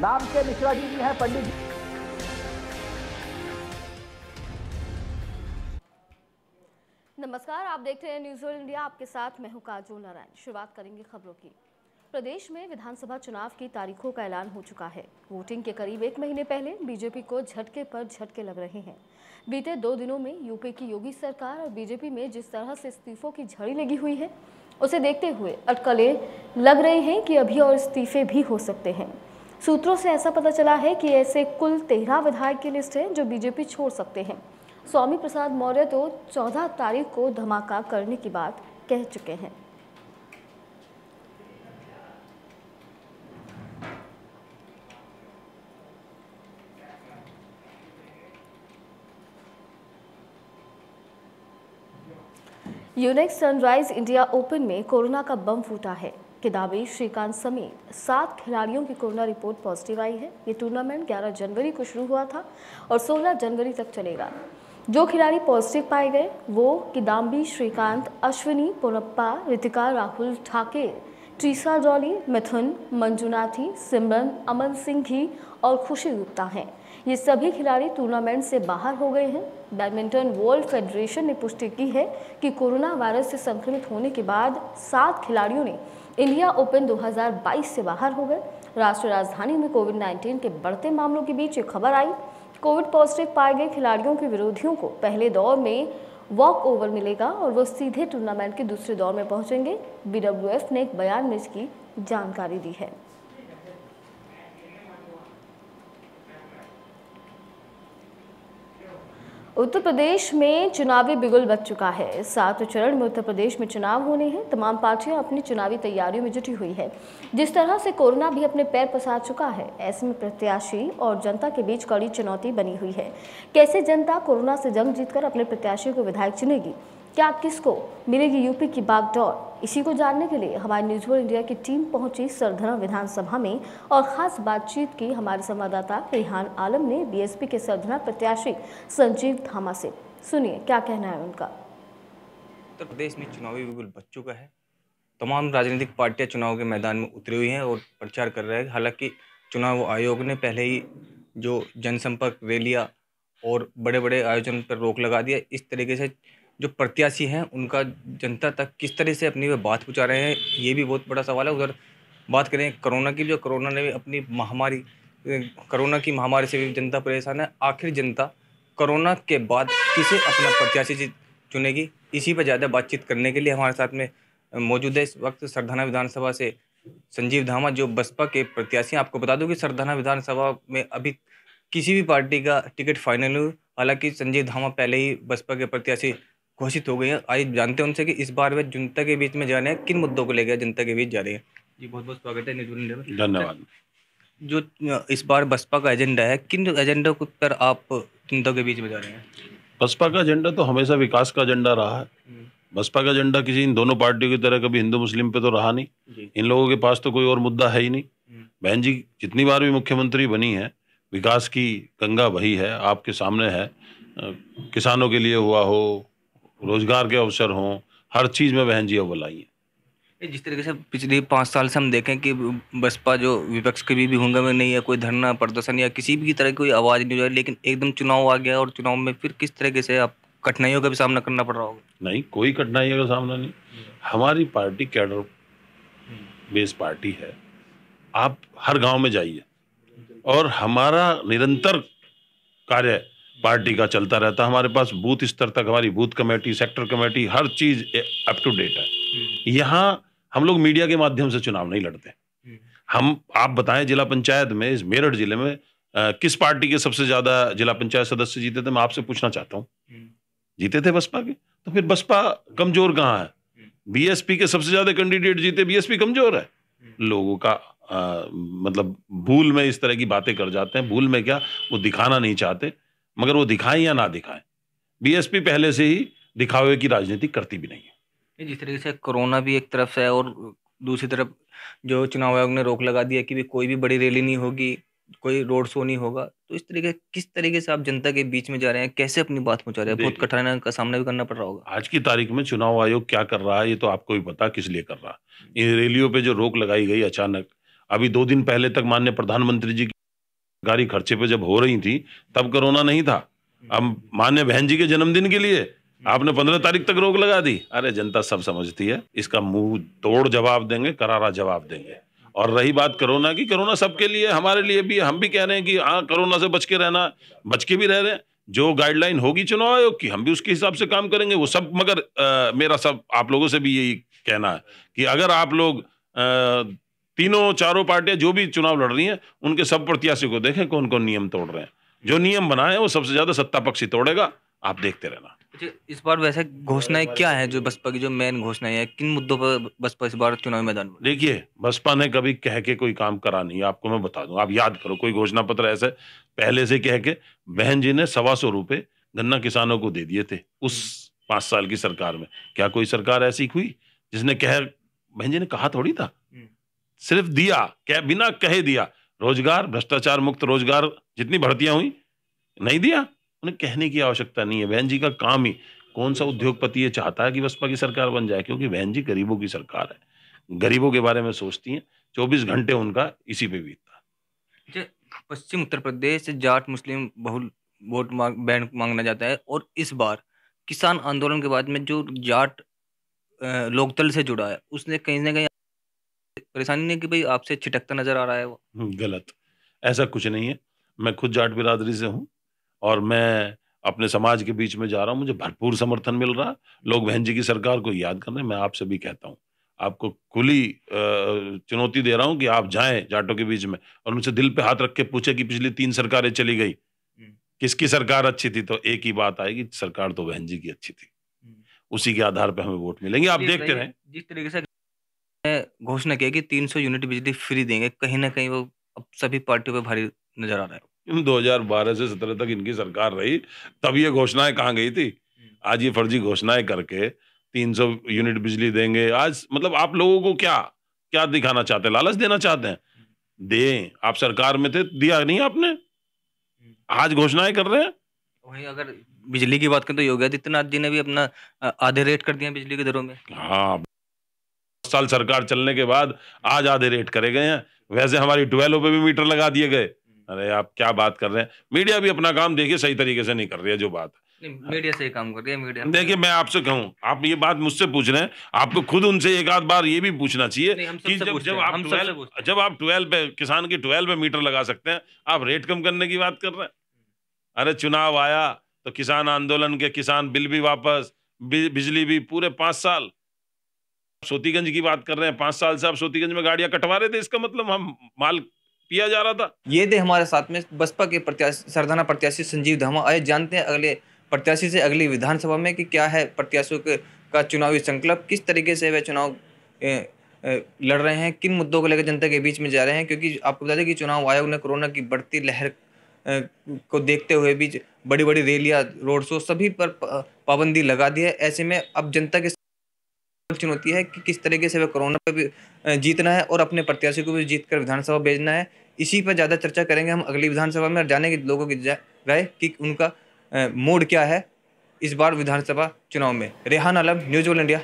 नाम के मिश्रा जी भी हैं, पंडित जी। नमस्कार, आप देख रहे हैं न्यूज़ इंडिया आपके साथ मैं हूँ काजोल नारायण। शुरुआत करेंगे खबरों की। प्रदेश में विधानसभा चुनाव की तारीखों का ऐलान हो चुका है। वोटिंग के करीब एक महीने पहले बीजेपी को झटके पर झटके लग रहे हैं। बीते दो दिनों में यूपी की योगी सरकार और बीजेपी में जिस तरह से इस्तीफों की झड़ी लगी हुई है, उसे देखते हुए अटकलें लग रही हैं कि अभी और इस्तीफे भी हो सकते हैं। सूत्रों से ऐसा पता चला है कि ऐसे कुल तेरह विधायक की लिस्ट है जो बीजेपी छोड़ सकते हैं। स्वामी प्रसाद मौर्य तो 14 तारीख को धमाका करने की बात कह चुके हैं। यूनेक्स सनराइज इंडिया ओपन में कोरोना का बम फूटा है। किदाबी श्रीकांत समेत सात खिलाड़ियों की कोरोना रिपोर्ट पॉजिटिव आई है। ये टूर्नामेंट 11 जनवरी को शुरू हुआ था और 16 जनवरी तक चलेगा। जो खिलाड़ी पॉजिटिव पाए गए, वो किदाम्बी श्रीकांत, अश्विनी पोनप्पा रितिका, राहुल ठाके ट्रीसा डॉली मिथुन, मंजुनाथी, सिमरन, अमन सिंह घी और खुशी गुप्ता हैं। ये सभी खिलाड़ी टूर्नामेंट से बाहर हो गए हैं। बैडमिंटन वर्ल्ड फेडरेशन ने पुष्टि की है कि कोरोना वायरस से संक्रमित होने के बाद सात खिलाड़ियों ने इंडिया ओपन 2022 से बाहर हो गए। राष्ट्रीय राजधानी में कोविड 19 के बढ़ते मामलों के बीच ये खबर आई। कोविड पॉजिटिव पाए गए खिलाड़ियों के विरोधियों को पहले दौर में वॉक ओवर मिलेगा और वो सीधे टूर्नामेंट के दूसरे दौर में पहुँचेंगे। बीडब्ल्यूएफ ने एक बयान में इसकी जानकारी दी है। उत्तर प्रदेश में चुनावी बिगुल बच चुका है। सात चरण में उत्तर प्रदेश में चुनाव होने हैं। तमाम पार्टियाँ अपनी चुनावी तैयारियों में जुटी हुई है। जिस तरह से कोरोना भी अपने पैर पसार चुका है, ऐसे में प्रत्याशी और जनता के बीच कड़ी चुनौती बनी हुई है। कैसे जनता कोरोना से जंग जीतकर अपने प्रत्याशियों को विधायक चुनेगी? क्या किसको मिलेगी यूपी की बागडोर? इसी को जानने के लिए हमारे न्यूज़ वर्ल्ड इंडिया की टीम पहुँची सरधना विधानसभा में और खास बातचीत की हमारे संवाददाता रेहान आलम ने बीएसपी के सरधना प्रत्याशी संजीव धामा से। सुनिए, क्या कहना है उनका? उत्तर प्रदेश में चुनावी बिगुल बच चुका है। तमाम राजनीतिक पार्टियाँ चुनाव के मैदान में उतरी हुई हैं और प्रचार कर रहे हैं। हालाँकि चुनाव आयोग ने पहले ही जो जनसंपर्क रैलियाँ और बड़े बड़े आयोजन पर रोक लगा दिया। इस तरीके से जो प्रत्याशी हैं, उनका जनता तक किस तरह से अपनी वे बात पहुँचा रहे हैं, ये भी बहुत बड़ा सवाल है। उधर बात करें कोरोना की, जो कोरोना ने अपनी महामारी, कोरोना की महामारी से भी जनता परेशान है। आखिर जनता कोरोना के बाद किसे अपना प्रत्याशी चुनेगी? इसी पर ज़्यादा बातचीत करने के लिए हमारे साथ में मौजूद है। इस वक्त सरधाना विधानसभा से संजीव धामा, जो बसपा के प्रत्याशी हैं। आपको बता दूँ कि सरधाना विधानसभा में अभी किसी भी पार्टी का टिकट फाइनल हुई। हालाँकि संजीव धामा पहले ही बसपा के प्रत्याशी घोषित हो गई हैं। आइए जानते हैं उनसे कि इस बार वे जनता के बीच में जा रहे हैं। किन मुद्दों को लेकर जनता के बीच जा रहे हैं? जी बहुत बहुत स्वागत है न्यूज़ में। धन्यवाद। जो इस बार बसपा का एजेंडा है किन एजेंडा पर आप जनता के बीच में जा रहे हैं? बसपा का एजेंडा तो हमेशा विकास का एजेंडा रहा है। हम्म। बसपा का एजेंडा किसी इन दोनों पार्टियों की तरह कभी हिंदू मुस्लिम पे तो रहा नहीं। इन लोगों के पास तो कोई और मुद्दा है ही नहीं। हम्म। बहन जी जितनी बार भी मुख्यमंत्री बनी है विकास की गंगा वही है आपके सामने है। किसानों के लिए हुआ हो रोज़गार के अवसर हों हर चीज़ में बहन जी अव्वल आई हैं। जिस तरीके से पिछले पाँच साल से हम देखें कि बसपा जो विपक्ष के भी, भी होंगे में नहीं है कोई धरना प्रदर्शन या किसी भी तरह की कोई आवाज़ नहीं हो रही लेकिन एकदम चुनाव आ गया और चुनाव में फिर किस तरीके से आप कठिनाइयों का भी सामना करना पड़ रहा होगा? नहीं कोई कठिनाइयों का सामना नहीं। हमारी पार्टी कैडर बेस पार्टी है। आप हर गाँव में जाइए। और हमारा निरंतर कार्य पार्टी का चलता रहता हमारे पास बूथ स्तर तक हमारी बूथ कमेटी सेक्टर कमेटी हर चीज़ अप टू डेट है। यहाँ हम लोग मीडिया के माध्यम से चुनाव नहीं लड़ते। हम आप बताएँ जिला पंचायत में इस मेरठ ज़िले में आ, किस पार्टी के सबसे ज़्यादा जिला पंचायत सदस्य जीते थे मैं आपसे पूछना चाहता हूँ। जीते थे बसपा के? तो फिर बसपा कमज़ोर कहाँ है? बीएसपी के सबसे ज़्यादा कैंडिडेट जीते बीएसपी कमज़ोर है। लोगों का आ, मतलब भूल में इस तरह की बातें कर जाते हैं। भूल में क्या? वो दिखाना नहीं चाहते। मगर वो दिखाएँ या ना दिखाएँ बीएसपी पहले से ही दिखावे की राजनीति करती भी नहीं है। जिस तरीके से कोरोना भी एक तरफ़ से है और दूसरी तरफ़ जो चुनाव आयोग ने रोक लगा दिया कि भी कोई भी बड़ी रैली नहीं होगी कोई रोड शो नहीं होगा तो इस तरीके किस तरीके से आप जनता के बीच में जा रहे हैं कैसे अपनी बात पहुँचा रहे हैं? बहुत कठिनाई का सामना भी करना पड़ रहा होगा। आज की तारीख में चुनाव आयोग क्या कर रहा है ये तो आपको भी पता किस लिए कर रहा है। इन रैलियों पर जो रोक लगाई गई अचानक अभी दो दिन पहले तक माननीय प्रधानमंत्री जी सरकारी खर्चे पे जब हो रही थी तब कोरोना नहीं था। अब मान्य बहन जी के जन्मदिन के लिए आपने पंद्रह तारीख तक रोक लगा दी। अरे जनता सब समझती है इसका मुँह तोड़ जवाब देंगे करारा जवाब देंगे। और रही बात कोरोना की कोरोना सबके लिए हमारे लिए भी हम भी कह रहे हैं कि हाँ कोरोना से बच के रहना बच के भी रह रहे हैं। जो गाइडलाइन होगी चुनाव आयोग की हम भी उसके हिसाब से काम करेंगे। वो सब मगर आ, मेरा सब आप लोगों से भी यही कहना है कि अगर आप लोग आ, तीनों चारों पार्टियाँ जो भी चुनाव लड़ रही हैं उनके सब प्रत्याशी को देखें कौन कौन नियम तोड़ रहे हैं। जो नियम बनाए वो सबसे ज़्यादा सत्ता पक्षी तोड़ेगा। आप देखते रहना। अच्छा इस बार वैसे घोषणाएँ क्या है जो बसपा की जो मेन घोषणाएँ हैं? किन मुद्दों पर बसपा इस बार चुनावी मैदान में? देखिए बसपा ने कभी कह के कोई काम करा नहीं आपको मैं बता दूँ आप याद करो कोई घोषणा पत्र ऐसे पहले से कह के बहन जी ने सवा सौ रुपए गन्ना किसानों को दे दिए थे उस पाँच साल की सरकार में। क्या कोई सरकार ऐसी हुई जिसने कह बहन जी ने कहा थोड़ी था। सिर्फ़ दिया क्या बिना कहे दिया। रोज़गार भ्रष्टाचार मुक्त रोज़गार जितनी भर्तियाँ हुई नहीं दिया। उन्हें कहने की आवश्यकता नहीं है। बहन जी का काम ही कौन सा उद्योगपति ये चाहता है कि बसपा की सरकार बन जाए? क्योंकि बहन जी गरीबों की सरकार है। गरीबों के बारे में सोचती हैं। चौबीस घंटे उनका इसी पे बीतता। अच्छा, पश्चिम उत्तर प्रदेश जाट मुस्लिम बहुल वोट मांग बैंड मांगना जाता है और इस बार किसान आंदोलन के बाद में जो जाट लोकदल से जुड़ा है उसने कहीं ना कहीं परेशानी नहीं कि भाई आपसे छिटकता नज़र आ रहा है वो? हम्म, गलत। ऐसा कुछ नहीं है। मैं खुद जाट बिरादरी से हूँ और मैं अपने समाज के बीच में जा रहा हूँ। मुझे भरपूर समर्थन मिल रहा। है लोग बहन जी की सरकार को याद कर रहे हैं। मैं आपसे भी कहता हूँ। आपको खुली चुनौती दे रहा हूँ कि आप जाएँ जाटों के बीच में और उनसे दिल पे हाथ रख के पूछे कि पिछली तीन सरकारें चली गई। हम्म। किसकी सरकार अच्छी थी? तो एक ही बात आएगी सरकार तो बहन जी की अच्छी थी। हम्म। उसी के आधार पर हमें वोट मिलेंगे। आप देखते रहें। जिस तरीके से घोषणा किया कि 300 यूनिट बिजली फ्री देंगे। कहीं ना कहीं वो अब सभी पार्टियों पे भारी नज़र आ रहा है। इन 2012 से 17 तक इनकी सरकार रही तब ये घोषणाएँ कहाँ गई थी? आज ये फर्जी घोषणाएँ करके 300 यूनिट बिजली देंगे। आज मतलब आप लोगों को क्या क्या दिखाना चाहते हैं? लालच देना चाहते हैं? दे। आप सरकार में थे दिया नहीं आपने? आज घोषणाएँ कर रहे हैं? वही अगर बिजली की बात करें तो योगी आदित्यनाथ जी ने भी अपना आधे रेट कर दिया बिजली के दरों में। हाँ। साल सरकार चलने के बाद आज आधे रेट करे गए हैं। वैसे हमारी ट्वेल्व पे भी मीटर लगा दिए गए। अरे आप क्या बात कर रहे हैं? मीडिया भी अपना काम देखिए सही तरीके से नहीं कर रही है जो बात है। मीडिया से काम कर रही है मीडिया देखिए मैं आपसे कहूँ आप ये बात मुझसे पूछ रहे हैं आपको खुद उनसे एक आध बार ये भी पूछना चाहिए कि जब जब आप हम सबसे 12 पूछते हैं। जब आप ट्वेल्व पे किसान की ट्वेल्व पे मीटर लगा सकते हैं आप रेट कम करने की बात कर रहे हैं। अरे चुनाव आया तो किसान आंदोलन के किसान बिल भी वापस बिजली भी पूरे पाँच साल। सोतीगंज की बात कर रहे हैं, पाँच साल से आप सोतीगंज में गाड़ियाँ कटवा रहे थे, इसका मतलब हम माल पिया जा रहा था। ये थे हमारे साथ में बसपा के प्रत्याशी, सरदाना प्रत्याशी संजीव धामा आए, जानते हैं अगले प्रत्याशी से अगली विधानसभा में कि क्या है प्रत्याशियों के, का चुनावी संकल्प, किस तरीके से वे चुनाव लड़ रहे हैं, किन मुद्दों को लेकर जनता के बीच में जा रहे हैं, क्योंकि आपको बता दें कि चुनाव आयोग ने कोरोना की बढ़ती लहर को देखते हुए भी बड़ी बड़ी रैलियाँ, रोड शो सभी पर पाबंदी लगा दी है, ऐसे में अब जनता के चुनौती है कि किस तरीके से वह कोरोना पर भी जीतना है और अपने प्रत्याशी को भी जीत कर विधानसभा भेजना है। इसी पर ज़्यादा चर्चा करेंगे हम अगली विधानसभा में और जानेंगे लोगों की राय कि उनका मूड क्या है इस बार विधानसभा चुनाव में। Rehan Alam, news world India.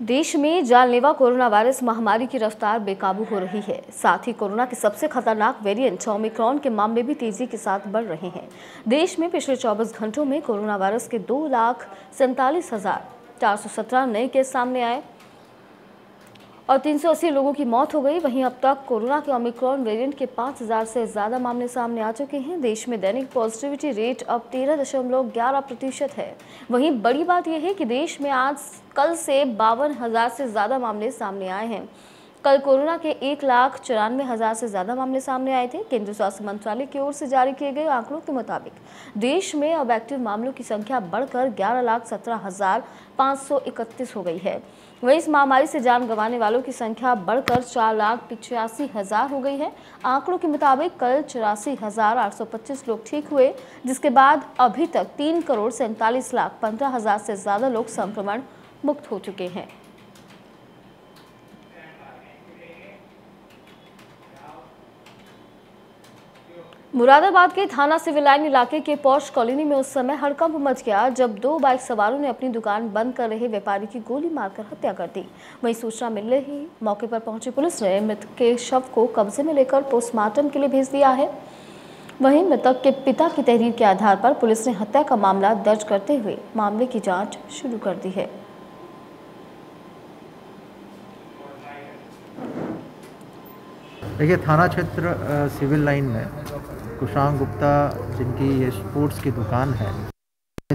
देश में जानलेवा कोरोना वायरस महामारी की रफ्तार बेकाबू हो रही है। साथ ही कोरोना के सबसे खतरनाक वेरिएंट ओमिक्रॉन के मामले भी तेज़ी के साथ बढ़ रहे हैं। देश में पिछले 24 घंटों में कोरोना वायरस के दो लाख सैंतालीस हज़ार चार सौ सत्रह नए केस सामने आए। और 380 लोगों की मौत हो गई। वहीं अब तक कोरोना के ओमिक्रॉन वेरिएंट के 5000 से ज़्यादा मामले सामने आ चुके हैं। देश में दैनिक पॉजिटिविटी रेट अब 13.11 प्रतिशत है। वहीं बड़ी बात यह है कि देश में आज कल से बावन से ज़्यादा मामले सामने आए हैं। कल कोरोना के एक लाख चौरानवे हज़ार से ज़्यादा मामले सामने आए थे। केंद्रीय स्वास्थ्य मंत्रालय की ओर से जारी किए गए आंकड़ों के मुताबिक देश में अब एक्टिव मामलों की संख्या बढ़कर ग्यारह लाख सत्रह हज़ार पाँच सौ इकतीस हो गई है। वहीं इस महामारी से जान गंवाने वालों की संख्या बढ़कर चार लाख पिचासी हज़ार हो गई है। आंकड़ों के मुताबिक कल चौरासी हज़ार आठ सौ पच्चीस लोग ठीक हुए, जिसके बाद अभी तक तीन करोड़ सैंतालीस लाख पंद्रह हज़ार से ज़्यादा लोग संक्रमण मुक्त हो चुके हैं। मुरादाबाद के थाना सिविल लाइन इलाके के पौष कॉलोनी में उस समय हड़कंप मच गया, जब दो बाइक सवारों ने अपनी दुकान बंद कर रहे व्यापारी की गोली मारकर हत्या कर दी। वहीं सूचना मिलने ही मौके पर पहुँची पुलिस ने मृतक के शव को कब्जे में लेकर पोस्टमार्टम के लिए भेज दिया है। वहीं मृतक के पिता की तहरीर के आधार पर पुलिस ने हत्या का मामला दर्ज करते हुए मामले की जाँच शुरू कर दी है। देखिए, थाना क्षेत्र सिविल लाइन में कुशांग गुप्ता, जिनकी ये स्पोर्ट्स की दुकान है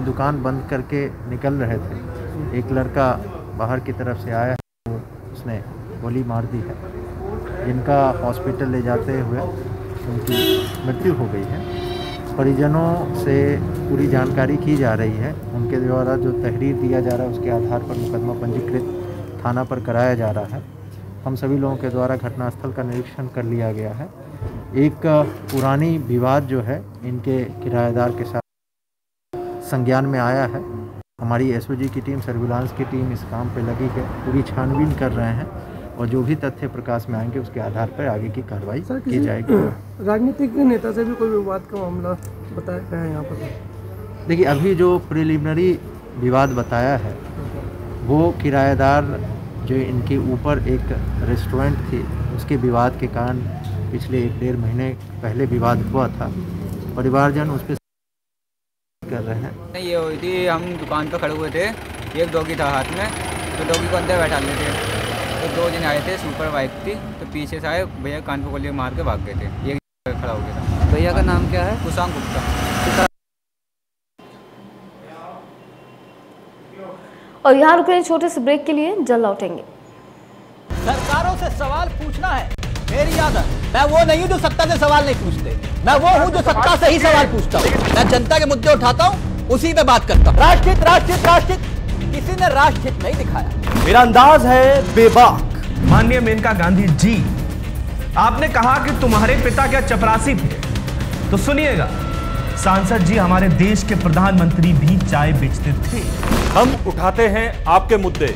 दुकान बंद करके निकल रहे थे। एक लड़का बाहर की तरफ़ से आया वो उसने गोली मार दी है। जिनका हॉस्पिटल ले जाते हुए उनकी मृत्यु हो गई है। परिजनों से पूरी जानकारी की जा रही है। उनके द्वारा जो तहरीर दिया जा रहा है, उसके आधार पर मुकदमा पंजीकृत थाना पर कराया जा रहा है। हम सभी लोगों के द्वारा घटनास्थल का निरीक्षण कर लिया गया है। एक पुरानी विवाद जो है इनके किराएदार के साथ संज्ञान में आया है। हमारी एसओजी की टीम सर्विलांस की टीम इस काम पे लगी है पूरी छानबीन कर रहे हैं और जो भी तथ्य प्रकाश में आएँगे उसके आधार पर आगे की कार्रवाई की जाएगी। राजनीतिक नेता से भी कोई विवाद का मामला बताया गया है यहाँ पर? देखिए अभी जो प्रिलिमिनरी विवाद बताया है वो किराएदार जो इनके ऊपर एक रेस्टोरेंट थी उसके विवाद के कारण पिछले एक डेढ़ महीने पहले विवाद हुआ था। परिवारजन उस पर कर रहे हैं। नहीं ये हुई थी हम दुकान पर खड़े हुए थे। एक डॉगी था हाथ में तो डॉगी को अंदर बैठा थे। तो दो जन आए थे सुपर बाइक थी तो पीछे से आए भैया कान पे गोली मार के भाग गए थे। एक खड़ा हो गया था। भैया का नाम क्या है? कुशांग गुप्ता। और यहाँ रुक रहे छोटे से ब्रेक के लिए जल्द लौटेंगे। सरकारों से सवाल पूछना है। मेरी आदत मैं वो नहीं हूँ जो सत्ता से सवाल नहीं पूछते। मैं वो हूँ जो सत्ता से ही सवाल पूछता हूँ। मैं जनता के मुद्दे उठाता हूँ उसी पे बात करता हूँ। राष्ट्रहित राष्ट्रहित राष्ट्रहित किसी ने राष्ट्रहित नहीं दिखाया। मेरा अंदाज है बेबाक। माननीय मेनका गांधी जी आपने कहा कि तुम्हारे पिता क्या चपरासी थे? तो सुनिएगा सांसद जी हमारे देश के प्रधानमंत्री भी चाय बेचते थे। हम उठाते हैं आपके मुद्दे।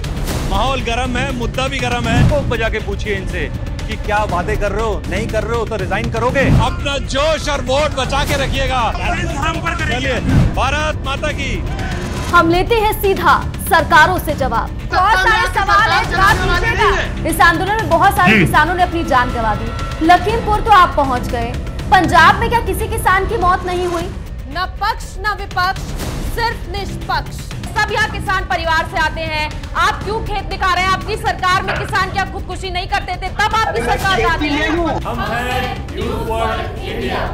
माहौल गर्म है मुद्दा भी गर्म है। तो बजा के पूछिए इनसे। कि क्या वादे कर रहे हो नहीं कर रहे हो तो रिजाइन करोगे? अपना जोश और वोट बचा के रखिएगा। चलिए भारत माता की। हम लेते हैं सीधा सरकारों से जवाब। बहुत सारे सवाल है जवाब दीजिएगा। इस आंदोलन में बहुत सारे किसानों ने अपनी जान गंवा दी। लखीमपुर तो आप पहुँच गए। पंजाब में क्या किसी किसान की मौत नहीं हुई? न पक्ष न विपक्ष सिर्फ़ निष्पक्ष। सब यहाँ किसान परिवार से आते हैं आप क्यों खेत दिखा रहे हैं? आपकी सरकार में किसान क्या खुदकुशी नहीं करते थे? तब आपकी सरकार आती है। हम हैं यूथ फॉर इंडिया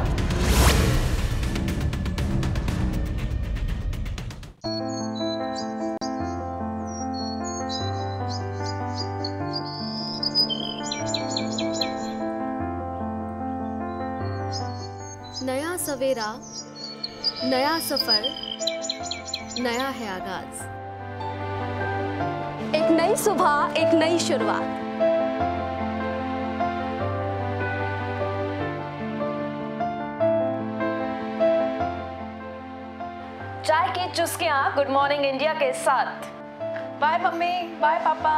नया सवेरा नया सफ़र। नया है आगाज़। एक नई सुबह एक नई शुरुआत। चाय की चुस्कियाँ गुड मॉर्निंग इंडिया के साथ। Bye mummy. बाय पापा।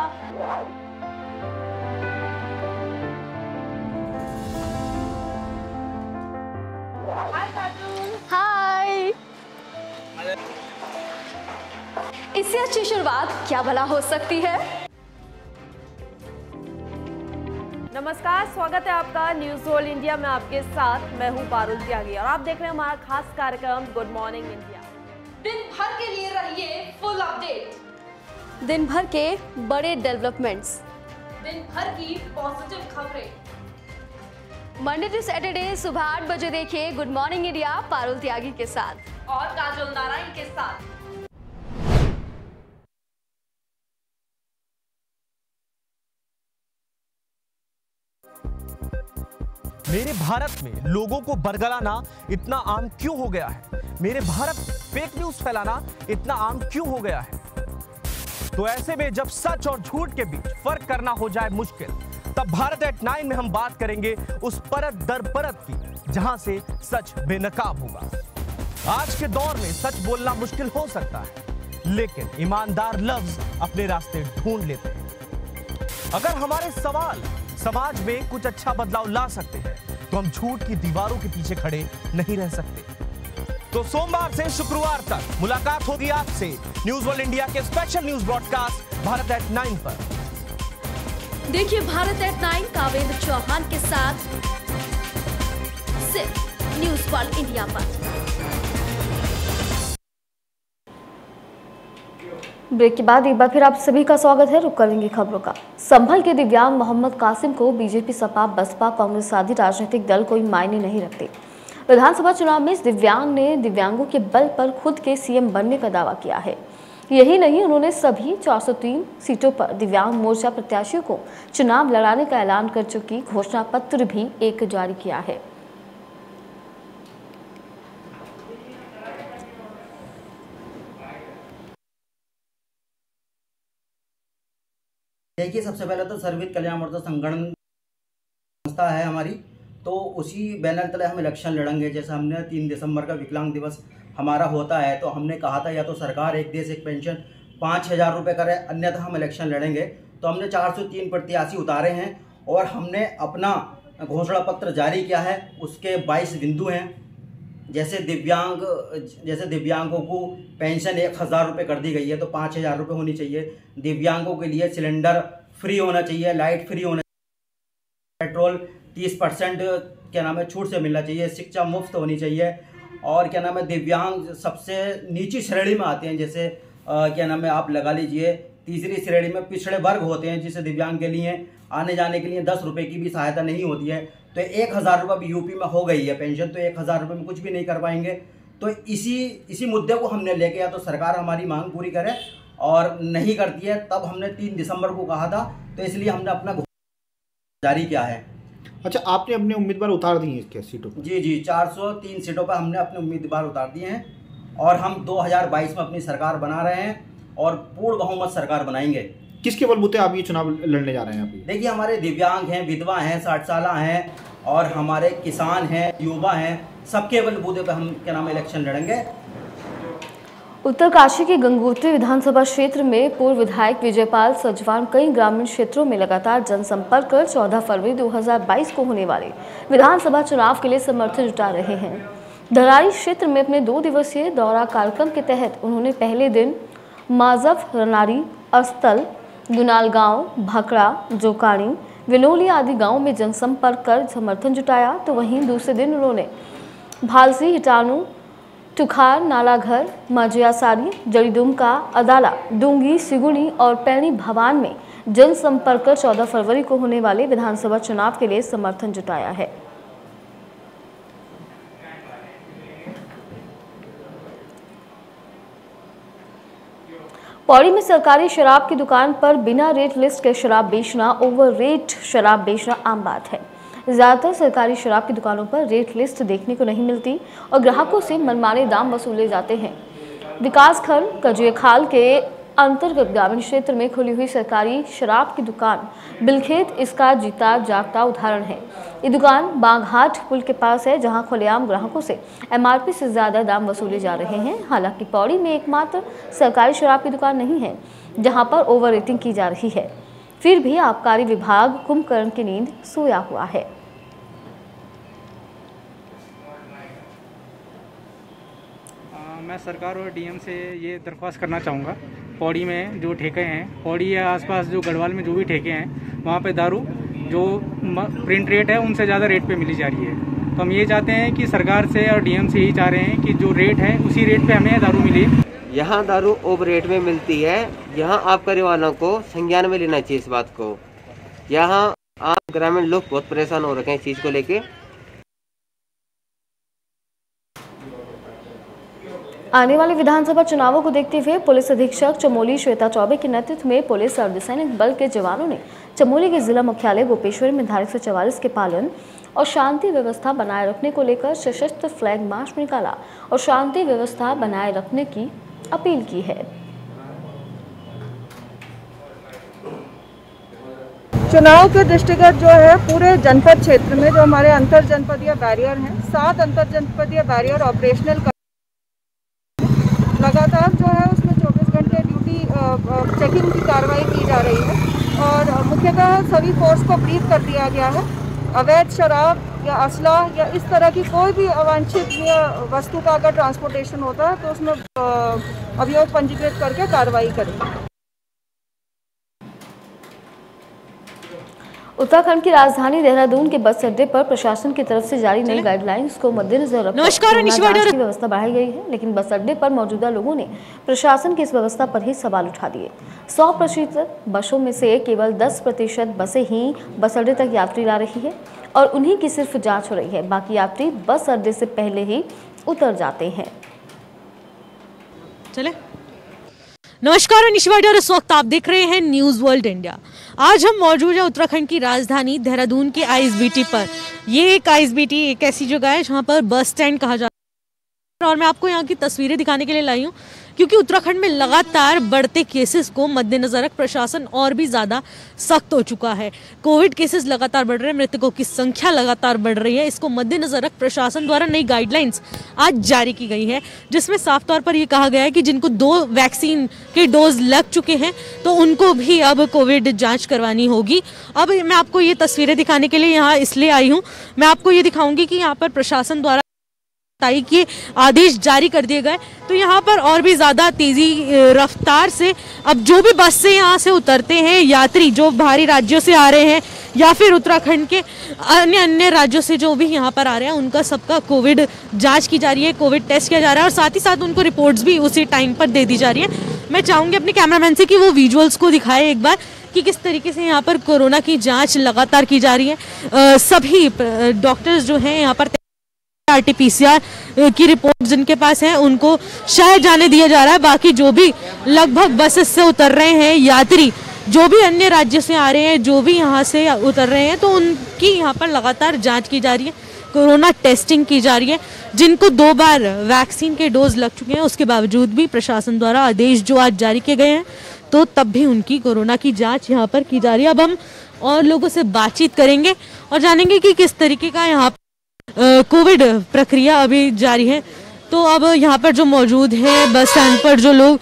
इससे अच्छी शुरुआत क्या भला हो सकती है? नमस्कार स्वागत है आपका न्यूज़ ऑल इंडिया में आपके साथ। मैं हूँ पारुल त्यागी और आप देख रहे हैं हमारा खास कार्यक्रम गुड मॉर्निंग इंडिया दिन भर के लिए रहिए फुल अपडेट दिन भर के बड़े डेवलपमेंट्स दिन भर की पॉजिटिव खबरें। मंडे टू सैटरडे सुबह आठ बजे देखिए good morning India Parul Tyagi के साथ। और काजल नारायण के साथ। मेरे भारत में लोगों को बरगलाना इतना आम क्यों हो गया है? मेरे भारत फेक न्यूज़ फैलाना इतना आम क्यों हो गया है? तो ऐसे में जब सच और झूठ के बीच फ़र्क करना हो जाए मुश्किल, तब भारत एट नाइन में हम बात करेंगे उस परत दर परत की, जहाँ से सच बेनकाब होगा। आज के दौर में सच बोलना मुश्किल हो सकता है, लेकिन ईमानदार लफ्ज अपने रास्ते ढूंढ लेते हैं। अगर हमारे सवाल समाज में कुछ अच्छा बदलाव ला सकते हैं तो हम झूठ की दीवारों के पीछे खड़े नहीं रह सकते। तो सोमवार से शुक्रवार तक मुलाकात होगी आपसे न्यूज़ वर्ल्ड इंडिया के special news broadcast Bharat at nine पर। देखिए भारत एट नाइन कावेंद्र चौहान के साथ सिर्फ़ न्यूज़ वर्ल्ड इंडिया पर। ब्रेक के बाद एक बार फिर आप सभी का स्वागत है। रुक करेंगे खबरों का। संभल के दिव्यांग मोहम्मद कासिम को बीजेपी सपा, बसपा, कांग्रेस आदि राजनीतिक दल कोई मायने नहीं रखते। विधानसभा चुनाव में इस दिव्यांग ने दिव्यांगों के बल पर खुद के सीएम बनने का दावा किया है। यही नहीं, उन्होंने सभी 403 सीटों पर दिव्यांग मोर्चा प्रत्याशियों को चुनाव लड़ाने का ऐलान कर चुकी घोषणा पत्र भी एक जारी किया है। देखिए, सबसे पहले तो सर्वित कल्याण मोर्चा संगठन संस्था है हमारी तो उसी बैनर तले हम इलेक्शन लड़ेंगे। जैसे हमने तीन दिसंबर का विकलांग दिवस हमारा होता है तो हमने कहा था या तो सरकार एक देश एक पेंशन पाँच हज़ार रुपये करे, अन्यथा हम इलेक्शन लड़ेंगे। तो हमने चार सौ तीन प्रत्याशी उतारे हैं और हमने अपना घोषणा पत्र जारी किया है, उसके बाईस बिंदु हैं। जैसे दिव्यांग जैसे दिव्यांगों को पेंशन एक हज़ार रुपये कर दी गई है तो पाँच हज़ार रुपये होनी चाहिए। दिव्यांगों के लिए सिलेंडर फ्री होना चाहिए लाइट फ्री होना पेट्रोल तीस परसेंट क्या नाम है छूट से मिलना चाहिए शिक्षा मुफ़्त होनी चाहिए। और क्या नाम है दिव्यांग सबसे नीची श्रेणी में आते हैं जैसे आ, क्या नाम है आप लगा लीजिए तीसरी श्रेणी में पिछड़े वर्ग होते हैं जिसे दिव्यांग के लिए आने जाने के लिए दस रुपये की भी सहायता नहीं होती है। तो एक हज़ार रुपये भी यूपी में हो गई है पेंशन तो एक हज़ार रुपये में कुछ भी नहीं कर पाएँगे। तो इसी इसी मुद्दे को हमने लेके या तो सरकार हमारी मांग पूरी करे और नहीं करती है तब हमने तीन दिसंबर को कहा था तो इसलिए हमने अपना जारी किया है। अच्छा आपने अपने उम्मीदवार उतार दिए इसके सीटों पर? जी जी 403 सीटों पर हमने अपने उम्मीदवार उतार दिए हैं और हम 2022 में अपनी सरकार बना रहे हैं। और पूर्ण बहुमत सरकार बनाएँगे। किसके बलबूते आप ये चुनाव लड़ने जा रहे हैं अभी देखिए हमारे दिव्यांग हैं विधवा हैं साठ साल हैं और हमारे किसान हैं युवा हैं सबके बलबूते पर हम क्या नाम इलेक्शन लड़ेंगे। उत्तरकाशी के गंगोत्री विधानसभा क्षेत्र में पूर्व विधायक विजयपाल सजवान कई ग्रामीण क्षेत्रों में लगातार जनसंपर्क कर 14 फरवरी 2022 को होने वाले विधानसभा चुनाव के लिए समर्थन जुटा रहे हैं। धरारी क्षेत्र में अपने दो दिवसीय दौरा कार्यक्रम के तहत उन्होंने पहले दिन माजफ रनारी अस्तल गुनाल गाँव भाकड़ा जोकाणी विनोली आदि गाँवों में जनसंपर्क कर समर्थन जुटाया तो वहीं दूसरे दिन उन्होंने भालसी, हिटानू टुखार नालाघर, माजियासारी जड़ीडुमका अदाला, डूँगी सिगुनी और पैनी भवान में जनसंपर्क कर 14 फरवरी को होने वाले विधानसभा चुनाव के लिए समर्थन जुटाया है। पौड़ी में सरकारी शराब की दुकान पर बिना रेट लिस्ट के शराब बेचना ओवर रेट शराब बेचना आम बात है। ज़्यादातर सरकारी शराब की दुकानों पर रेट लिस्ट देखने को नहीं मिलती और ग्राहकों से मनमाने दाम वसूले जाते हैं। विकास खर कजुए खाल के अंतर्गत ग्रामीण क्षेत्र में खुली हुई सरकारी शराब की दुकान बिलखेत इसका जीता जागता उदाहरण है। ये दुकान बागहाट पुल के पास है, जहाँ खुलेआम ग्राहकों से एमआरपी से ज़्यादा दाम वसूले जा रहे हैं। हालाँकि पौड़ी में एकमात्र सरकारी शराब की दुकान नहीं है, जहाँ पर ओवर की जा रही है। फिर भी आबकारी विभाग कुंभकर्ण की नींद सोया हुआ है। मैं सरकार और डीएम से ये दरख्वास्त करना चाहूँगा। पौड़ी में जो ठेके हैं, पौड़ी या आसपास जो गढ़वाल में जो भी ठेके हैं, वहाँ पे दारू जो प्रिंट रेट है, उनसे ज़्यादा रेट पे मिली जा रही है। तो हम ये चाहते हैं कि सरकार से और डीएम से यही चाह रहे हैं कि जो रेट है, उसी रेट पे हमें दारू मिले। यहाँ दारू ओवर रेट में मिलती है। यहाँ आप परिवारों को संज्ञान में लेना चाहिए इस बात को। यहाँ आम ग्रामीण लोग बहुत परेशान हो रखे हैं इस चीज़ को लेके। आने वाले विधानसभा चुनावों को देखते हुए पुलिस अधीक्षक चमोली श्वेता चौबे के नेतृत्व में पुलिस और अर्धसैनिक बल के जवानों ने चमोली के जिला मुख्यालय गोपेश्वर में धारा चवालीस के पालन और शांति व्यवस्था बनाए रखने को लेकर सशस्त्र फ्लैग मार्च निकाला और शांति व्यवस्था बनाए रखने की अपील की है। चुनाव के दृष्टिगत जो है, पूरे जनपद क्षेत्र में जो हमारे अंतर जनपदीय बैरियर हैं, सात अंतर जनपदीय बैरियर ऑपरेशनल लगातार जो है उसमें 24 घंटे ड्यूटी चेकिंग की कार्रवाई की जा रही है और मुख्यतः सभी फोर्स को ब्रीफ कर दिया गया है। अवैध शराब या असला या इस तरह की कोई भी अवांछित वस्तु का अगर ट्रांसपोर्टेशन होता है तो उसमें अभियोग पंजीकृत करके कार्रवाई करें। उत्तराखंड की राजधानी देहरादून के बस अड्डे पर प्रशासन की तरफ़ से जारी नई गाइडलाइंस को मद्देनजर रखकर की व्यवस्था बढ़ाई गई है लेकिन बस अड्डे पर मौजूदा लोगों ने प्रशासन की इस व्यवस्था पर ही सवाल उठा दिए। सौ प्रतिशत बसों में से केवल दस प्रतिशत बसें ही बस अड्डे तक यात्री ला रही है और उन्हीं की सिर्फ़ जाँच हो रही है बाकी यात्री बस अड्डे से पहले ही उतर जाते हैं। चले। नमस्कार, मैं निशिवा और इस वक्त आप देख रहे हैं न्यूज़ वर्ल्ड इंडिया आज हम मौजूद हैं उत्तराखंड की राजधानी देहरादून के आईएसबीटी पर। ये एक आईएसबीटी एक ऐसी जगह है जहाँ पर बस स्टैंड कहा जाता है। और मैं आपको यहाँ की तस्वीरें दिखाने के लिए लाई हूँ। क्योंकि उत्तराखंड में लगातार बढ़ते केसेस को मद्देनजर रख प्रशासन और भी ज़्यादा सख्त हो चुका है। कोविड केसेस लगातार बढ़ रहे हैं, मृतकों की संख्या लगातार बढ़ रही है। इसको मद्देनजर रख प्रशासन द्वारा नई गाइडलाइंस आज जारी की गई है, जिसमें साफ़ तौर पर यह कहा गया है कि जिनको दो वैक्सीन के डोज लग चुके हैं तो उनको भी अब कोविड जाँच करवानी होगी। अब मैं आपको ये तस्वीरें दिखाने के लिए यहाँ इसलिए आई हूँ। मैं आपको ये दिखाऊँगी कि यहाँ पर प्रशासन द्वारा ताई के आदेश जारी कर दिए गए। तो यहाँ पर और भी ज़्यादा तेज़ी रफ्तार से अब जो भी बस से यहाँ से उतरते हैं यात्री जो बाहरी राज्यों से आ रहे हैं या फिर उत्तराखंड के अन्य अन्य राज्यों से जो भी यहाँ पर आ रहे हैं उनका सबका कोविड जाँच की जा रही है कोविड टेस्ट किया जा रहा है और साथ ही साथ उनको रिपोर्ट्स भी उसी टाइम पर दे दी जा रही है। मैं चाहूँगी अपने कैमरामैन से कि वो विजुअल्स को दिखाए एक बार कि किस तरीके से यहाँ पर कोरोना की जाँच लगातार की जा रही है। अ, सभी डॉक्टर्स जो हैं यहाँ पर आरटीपीसीआर की रिपोर्ट जिनके पास है, उनको शायद जाने दिया जा रहा है। बाकी जो भी लगभग बसेस से उतर रहे हैं, यात्री, जो भी अन्य राज्य से आ रहे हैं, जो भी यहाँ से उतर रहे हैं तो उनकी यहाँ पर लगातार जाँच की जा रही है, कोरोना टेस्टिंग की जा रही है। जिनको दो बार वैक्सीन के डोज लग चुके हैं, उसके बावजूद भी प्रशासन द्वारा आदेश जो आज जारी किए गए हैं तो तब भी उनकी कोरोना की जाँच यहाँ पर की जा रही है। अब हम और लोगों से बातचीत करेंगे और जानेंगे कि किस तरीके का यहाँ कोविड प्रक्रिया अभी जारी है। तो अब यहाँ पर जो मौजूद है, बस स्टैंड पर जो लोग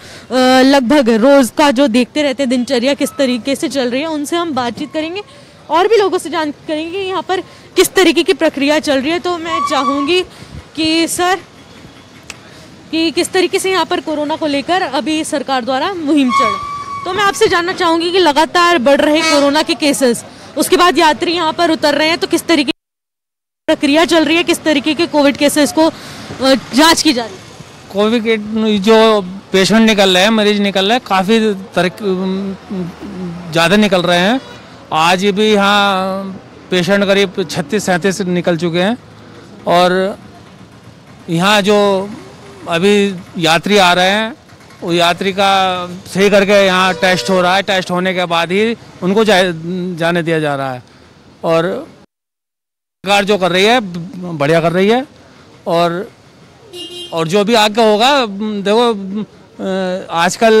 लगभग रोज का जो देखते रहते हैं, दिनचर्या किस तरीके से चल रही है, उनसे हम बातचीत करेंगे। और भी लोगों से जान करेंगे यहाँ पर किस तरीके की प्रक्रिया चल रही है। तो मैं चाहूँगी कि, सर, कि किस तरीके से यहाँ पर कोरोना को लेकर अभी सरकार द्वारा मुहिम चल तो मैं आपसे जानना चाहूँगी कि लगातार बढ़ रहे कोरोना के केसेस उसके बाद यात्री यहाँ पर उतर रहे हैं तो किस तरीके प्रक्रिया चल रही है किस तरीके के कोविड केसेस को जाँच की जा रही है? कोविड जो पेशेंट निकल रहे हैं मरीज़ निकल रहे हैं काफ़ी ज़्यादा निकल रहे हैं। आज भी यहाँ पेशेंट करीब छत्तीस सैंतीस निकल चुके हैं। और यहाँ जो अभी यात्री आ रहे हैं वो यात्री का सही करके यहाँ टेस्ट हो रहा है। टेस्ट होने के बाद ही उनको जा, जाने दिया जा रहा है। और सरकार जो कर रही है बढ़िया कर रही है। और और जो भी आगे होगा देखो आजकल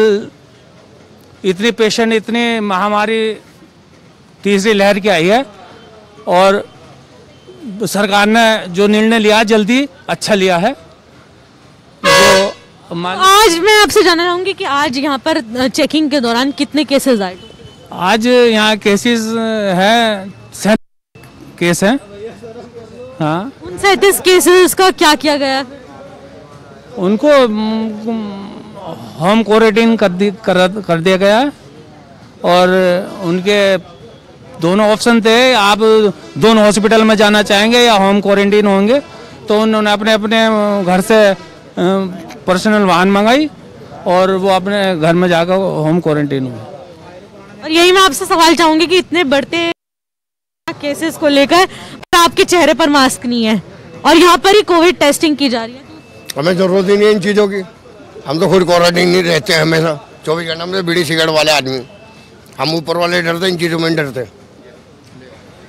इतनी पेशेंट इतनी महामारी तीसरी लहर की आई है। और सरकार ने जो निर्णय लिया जल्दी अच्छा लिया है। जो आज मैं आपसे जानना चाहूँगी कि आज यहाँ पर चेकिंग के दौरान कितने केसेस आए? आज यहाँ केसेस हैं केस हैं। हाँ? उन सैंतीस केसेस का क्या किया गया? उनको होम क्वारंटीन कर दी कर, कर दिया गया। और उनके दोनों ऑप्शन थे आप दोनों हॉस्पिटल में जाना चाहेंगे या होम क्वारंटीन होंगे तो उन्होंने अपने अपने घर से पर्सनल वाहन मंगाई और वो अपने घर में जाकर होम क्वारंटीन हुए। और यही मैं आपसे सवाल चाहूँगी कि इतने बढ़ते केसेस को लेकर आपके चेहरे पर मास्क नहीं है और यहाँ पर ही कोविड टेस्टिंग की जा रही है। हमें ज़रूरत ही नहीं इन चीज़ों की। हम तो खुद क्वारंटीन नहीं रहते हैं हमेशा। चौबीस घंटा में बीड़ी सिगरेट वाले आदमी। हम ऊपर वाले डरते इन चीज़ों में डरते।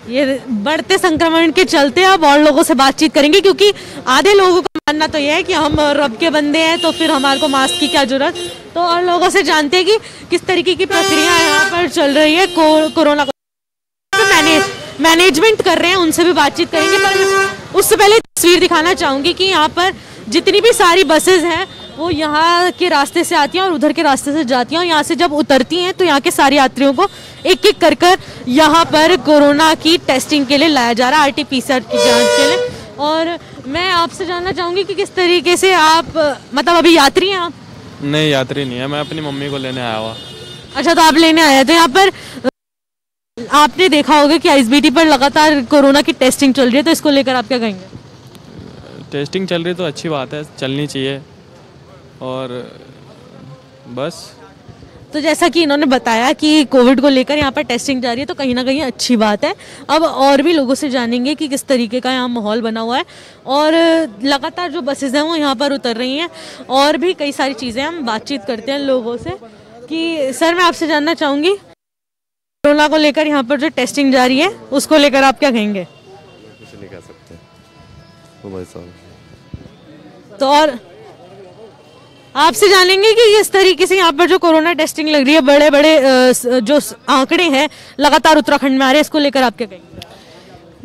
ये बढ़ते संक्रमण के चलते अब और लोगों से बातचीत करेंगे क्योंकि आधे लोगों का मानना तो यह है कि हम रब के बंदे हैं तो फिर हमारे को मास्क की क्या ज़रूरत? तो और लोगों से जानते हैं कि किस तरीके की प्रक्रिया यहाँ पर चल रही है को, कोरोना मैनेजमेंट कर रहे हैं उनसे भी बातचीत करेंगे पर उससे पहले तस्वीर दिखाना चाहूँगी कि यहाँ पर जितनी भी सारी बसेज हैं वो यहाँ के रास्ते से आती हैं और उधर के रास्ते से जाती हैं और यहाँ से जब उतरती हैं तो यहाँ के सारे यात्रियों को एक एक कर कर यहाँ पर कोरोना की टेस्टिंग के लिए लाया जा रहा है आरटीपीसीआर की जाँच के लिए। और मैं आपसे जानना चाहूँगी कि किस तरीके से आप मतलब अभी यात्री हैं आप? नहीं यात्री नहीं है मैं अपनी मम्मी को लेने आया हुआ। अच्छा तो आप लेने आए थे यहाँ पर। आपने देखा होगा कि आईएसबीटी पर लगातार कोरोना की टेस्टिंग चल रही है तो इसको लेकर आप क्या कहेंगे? टेस्टिंग चल रही तो अच्छी बात है चलनी चाहिए। और बस। तो जैसा कि इन्होंने बताया कि कोविड को लेकर यहाँ पर टेस्टिंग जारी है तो कहीं ना कहीं अच्छी बात है। अब और भी लोगों से जानेंगे कि किस तरीके का यहाँ माहौल बना हुआ है। और लगातार जो बसेज हैं वो यहाँ पर उतर रही हैं। और भी कई सारी चीज़ें हम बातचीत करते हैं लोगों से। कि सर मैं आपसे जानना चाहूँगी कोरोना को लेकर यहाँ पर जो टेस्टिंग जारी है उसको लेकर आप क्या कहेंगे? कुछ नहीं कह सकते। तो भाई साहब। तो और आपसे जानेंगे कि इस तरीके से यहाँ पर जो कोरोना टेस्टिंग लग रही है बड़े बड़े जो आंकड़े हैं लगातार उत्तराखंड में आ रहे हैं इसको लेकर आप क्या कहेंगे?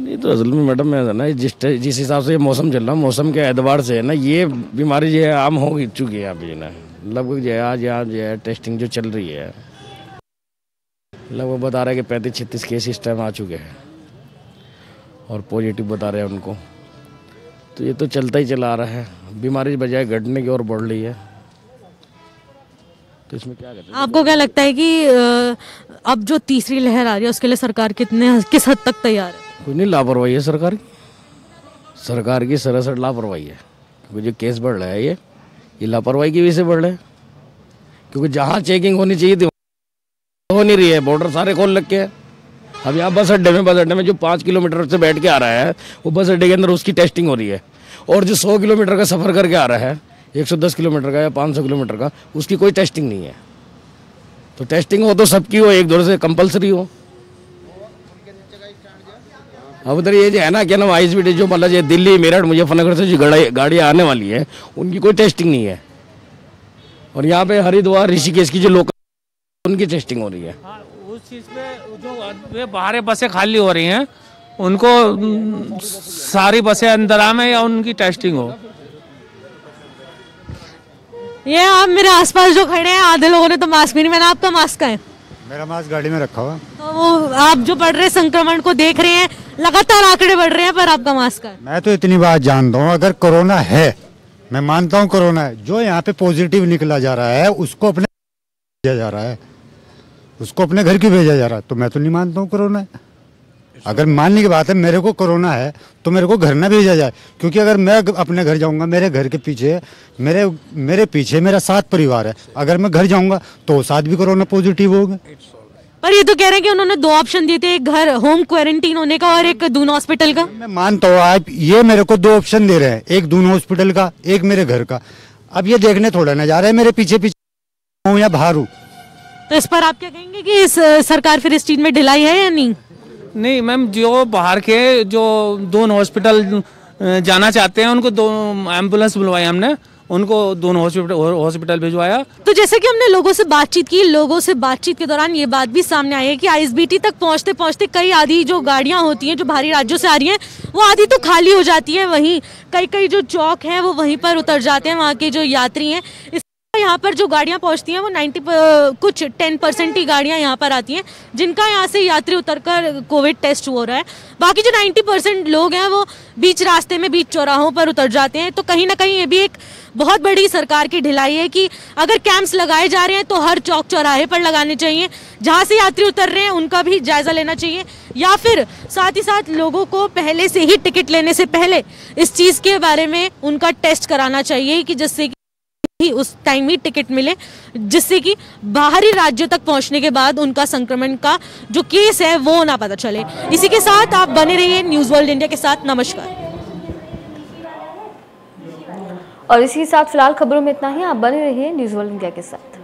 नहीं तो असल में मैडम है ना जिस जिस हिसाब से ये मौसम चल रहा है मौसम के एतबार से है ना ये बीमारी जो है आम हो चुकी है अभी ना। लगभग जो है आज यहाँ जो है टेस्टिंग जो चल रही है लगभग बता रहे हैं कि पैंतीस छत्तीस केस इस टाइम आ चुके हैं। और पॉजिटिव बता रहे हैं उनको। तो ये तो चलता ही चला आ रहा है। बीमारी बजाय घटने की ओर बढ़ रही है। तो इसमें क्या करें आपको क्या लगता है कि अब जो तीसरी लहर आ रही है उसके लिए सरकार कितने किस हद तक तैयार है? कोई नहीं लापरवाही है सरकार की। सरकार की सरासर लापरवाही है। क्योंकि जो केस बढ़ रहा है ये ये लापरवाही की वजह से बढ़ रहा है। क्योंकि जहाँ चेकिंग होनी चाहिए थी हो नहीं रही है बॉर्डर सारे खोल रखे हैं। अब यहाँ बस अड्डे में, बस अड्डे में जो पाँच किलोमीटर से बैठ के आ रहा है, वो बस अड्डे के अंदर उसकी टेस्टिंग हो रही है। और जो सौ किलोमीटर का सफ़र करके आ रहा है, एक सौ दस किलोमीटर का या पाँच सौ किलोमीटर का, उसकी कोई टेस्टिंग नहीं है। तो टेस्टिंग हो तो सबकी हो, एक दौर से कंपलसरी हो। अब उधर ये जो है ना क्या नाम आई एस जो मतलब दिल्ली, मेरठ, मुजफ्फरनगर से जो गाड़ी गाड़ियाँ आने वाली है, उनकी कोई टेस्टिंग नहीं है। और यहाँ पे हरिद्वार, ऋषिकेश की जो लोकल उनकी टेस्टिंग हो रही है। उस चीज़ पे जो वे बाहर बसें खाली हो रही हैं उनको सारी बसें अंदर आमे या उनकी टेस्टिंग हो? ये आप मेरे आसपास जो खड़े हैं आधे लोगों ने तो मास्क भी नहीं पहना आपका मास्क का है। मेरा मास्क गाड़ी में रखा हुआ तो वो आप जो बढ़ रहे संक्रमण को देख रहे हैं लगातार आंकड़े बढ़ रहे हैं पर आपका मास्क का है। मैं तो इतनी बात जानता हूँ अगर कोरोना है मैं मानता हूँ कोरोना है जो यहाँ पे पॉजिटिव निकला जा रहा है उसको अपने जा रहा है। उसको अपने घर क्यों भेजा जा रहा है? तो मैं तो नहीं मानता हूँ कोरोना। है अगर मानने की बात है मेरे को कोरोना है तो मेरे को घर ना भेजा जाए। क्योंकि अगर मैं अपने घर जाऊँगा मेरे घर के पीछे मेरे मेरे पीछे मेरा सात परिवार है। अगर मैं घर जाऊँगा तो साथ भी कोरोना पॉजिटिव होगा। पर ये तो कह रहे हैं कि उन्होंने दो ऑप्शन दिए थे एक घर होम क्वारंटीन होने का और एक दून हॉस्पिटल का। मैं मानता हूँ आप ये मेरे को दो ऑप्शन दे रहे हैं एक दून हॉस्पिटल का एक मेरे घर का। अब ये देखने थोड़ा ना जा रहे हैं मेरे पीछे पीछे हूँ या बाहर हूँ। तो इस पर आप क्या कहेंगे कि इस सरकार फिर इस चीज़ में ढिलाई है या नहीं? नहीं मैम जो बाहर के जो दोनों हॉस्पिटल जाना चाहते हैं उनको दो एंबुलेंस बुलवाई हमने। उनको दोनों हॉस्पिटल हॉस्पिटल भिजवाया। तो जैसे कि हमने लोगों से बातचीत की लोगों से बातचीत के दौरान ये बात भी सामने आई है कि आईएसबीटी तक पहुँचते पहुँचते कई आधी जो गाड़ियाँ होती हैं जो बाहरी राज्यों से आ रही हैं वो आधी तो खाली हो जाती है। वहीं कई कई जो चौक हैं वो वहीं पर उतर जाते हैं वहाँ के जो यात्री हैं। यहाँ पर जो गाड़ियाँ पहुँचती हैं, वो 90 कुछ 10 परसेंट ही गाड़ियाँ यहाँ पर आती हैं, जिनका यहाँ से यात्री उतरकर कोविड टेस्ट हो रहा है। बाकी जो 90 परसेंट लोग हैं, वो बीच रास्ते में, बीच चौराहों पर उतर जाते हैं। तो कहीं ना कहीं ये भी एक बहुत बड़ी सरकार की ढिलाई है कि अगर कैंप्स लगाए जा रहे हैं तो हर चौक चौराहे पर लगाने चाहिए। जहाँ से यात्री उतर रहे हैं, उनका भी जायजा लेना चाहिए। या फिर साथ ही साथ लोगों को पहले से ही टिकट लेने से पहले इस चीज़ के बारे में उनका टेस्ट कराना चाहिए कि जिससे ही उस टाइम ही टिकट मिले, जिससे कि बाहरी राज्यों तक पहुँचने के बाद उनका संक्रमण का जो केस है, वो ना पता चले। इसी के साथ आप बने रहिए न्यूज़ वर्ल्ड इंडिया के साथ। नमस्कार। और इसी के साथ फ़िलहाल खबरों में इतना ही। आप बने रहिए न्यूज़ वर्ल्ड इंडिया के साथ।